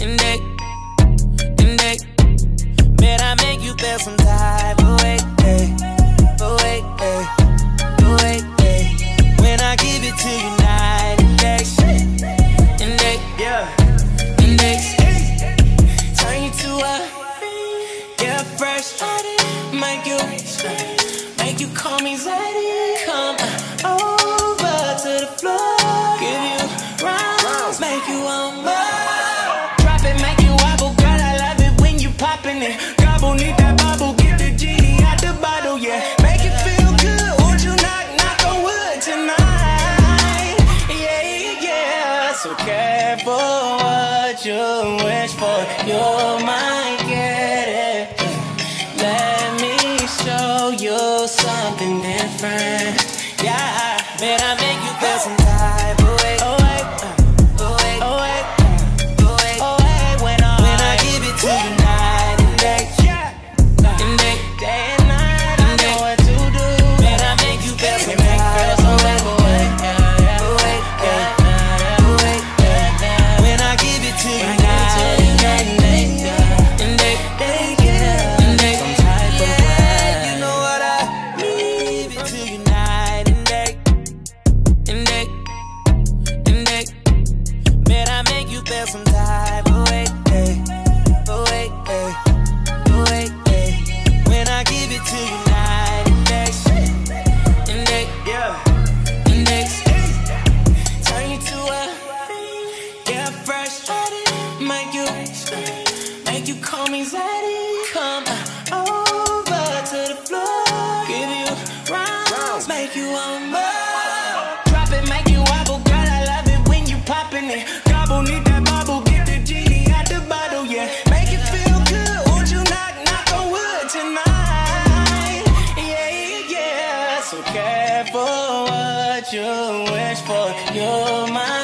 and they, and they. man, I make you feel some type of way, hey, way, hey, way, hey. When I give it to you night and day, and they, yeah, and they Turn you to a, yeah, fresh, make you, make you call me Zaddy. Come over to the floor, give you rounds, make you on my. Cabo bonito feel some type of way, hey, way, hey, way, hey. When I give it to you night and next, and next, yeah, and next, turn you to a get frustrated, make you, make you call me Zaddy. Come over to the floor, give you rounds, make you want more. Drop it, make you wobble, girl. I love it when you popping it. God, you're my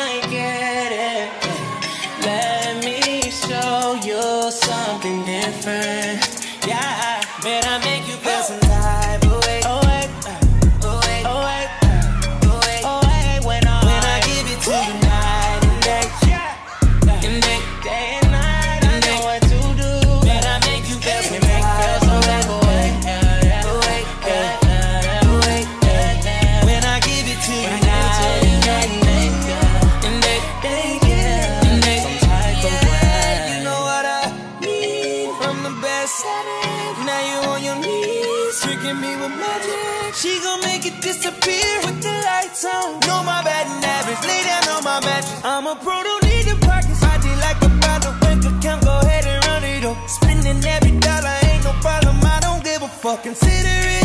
Hit me with magic. She gon' make it disappear with the lights on. Know my bad habits, lay down on my mattress. I'm a pro, don't need to practice. I Body like a bottle, bank account, go ahead and run it up. Spending every dollar, ain't no problem. I don't give a fuck. Consider it.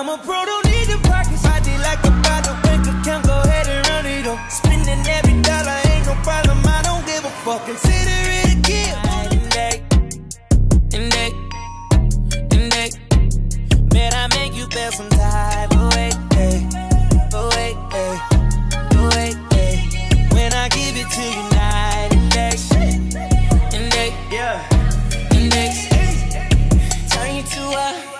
I'm a pro, don't need to practice. I did like a bottle, bank account, go ahead and run it up. Spending every dollar, ain't no problem. I don't give a fuck. Consider it a gift. And they, and they, and they, man, I make you feel some type of way, hey, away. When I give it to you night and day, and day, yeah, and day, turn you to a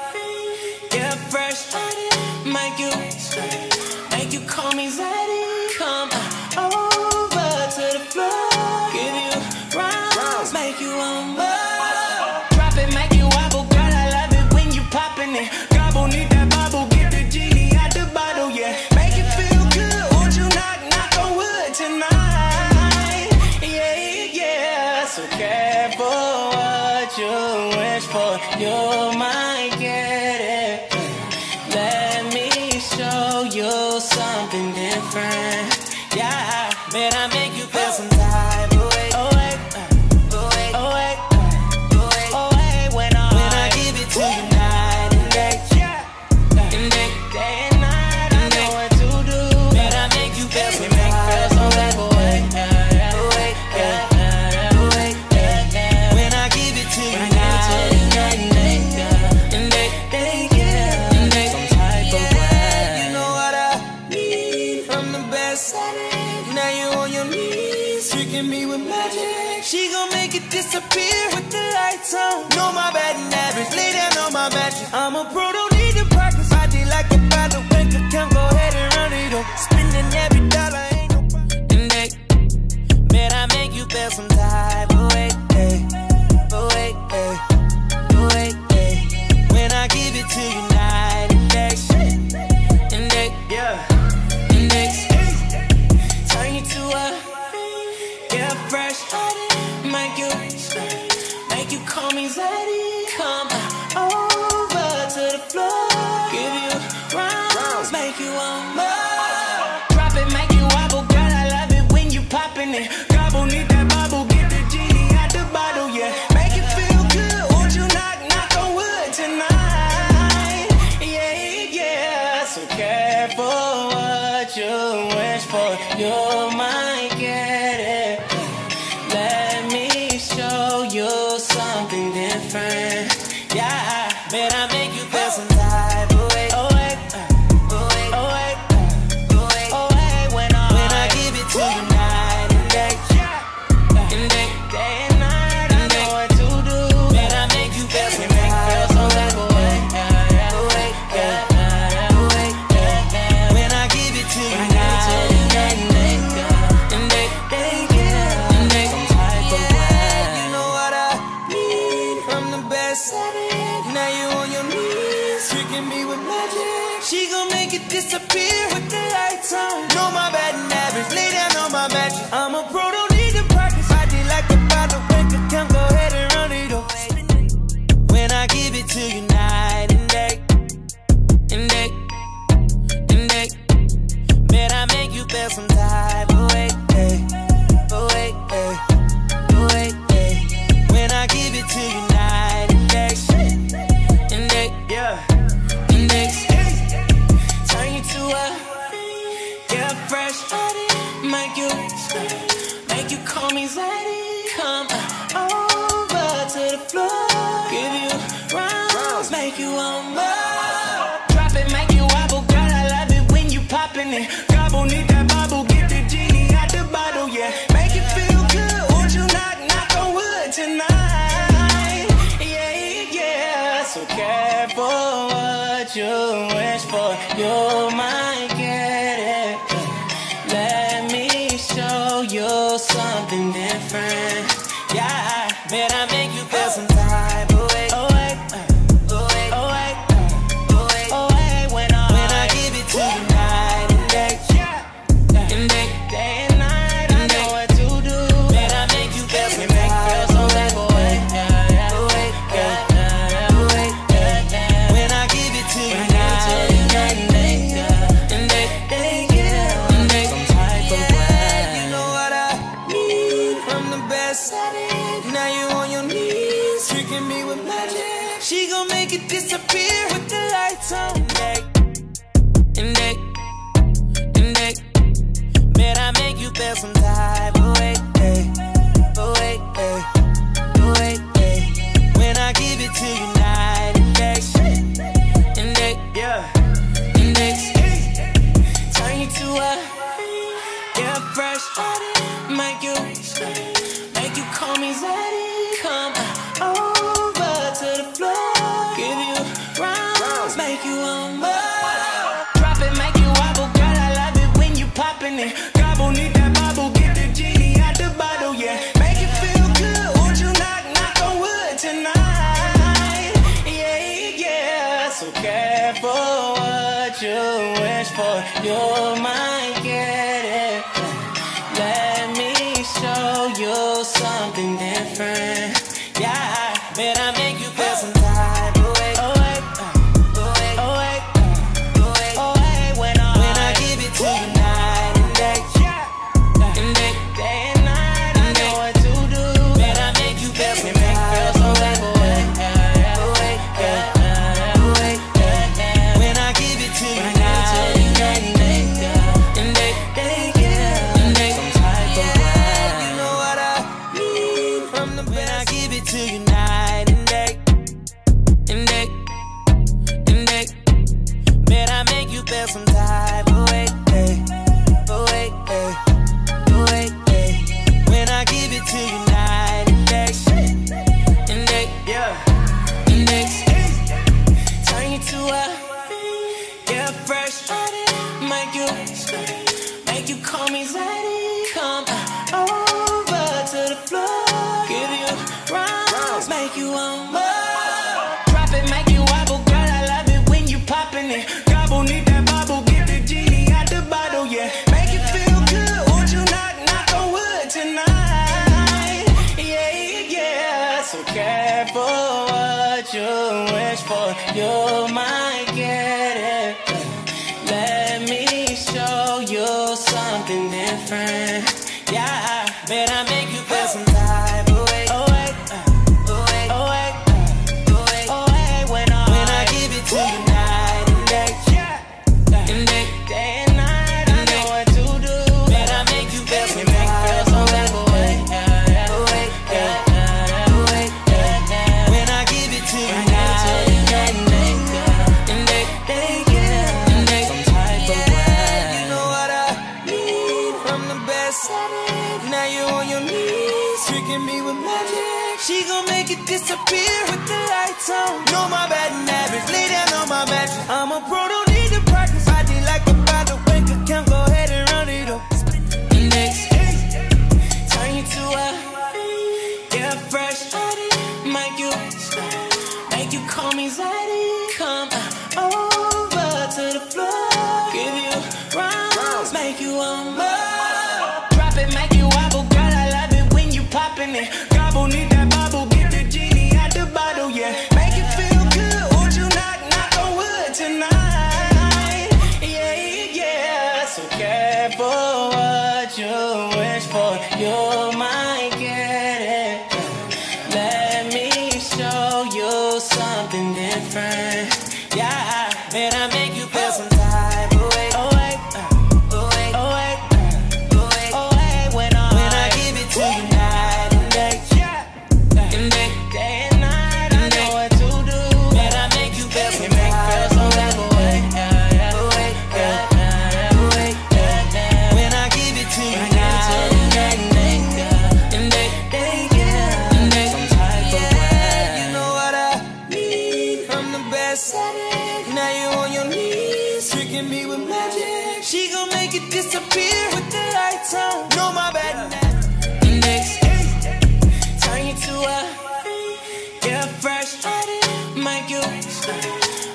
careful what you wish for. You're my sometimes. disappear. anxiety. Come over to the floor. Give you rounds, make you want more. Drop it, make you wobble. God, I love it when you popping it. Gobble, need that bubble. Get the genie out the bottle, yeah. Make it feel good. won't you knock, knock on wood tonight? Yeah, yeah. So careful what you wish for. you till you for your mind. for your mind. beer with the lights on. No, my you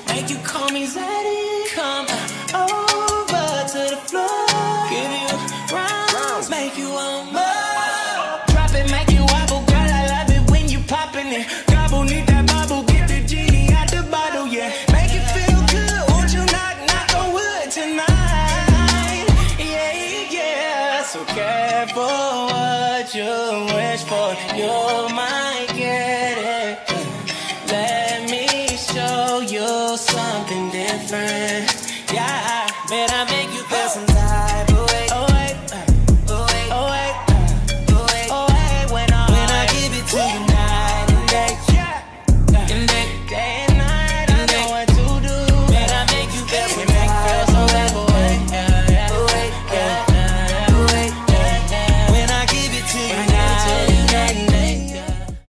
Make you call me Zaddy. Come over to the floor. Give you rounds, make you want more. Drop it, make you wobble, girl. I love it when you popping it. Gobble, need that bubble, get the genie out the bottle, yeah. Make you feel good. Won't you knock, knock on wood tonight? Yeah, yeah. So careful what you wish for. You're mine. friend.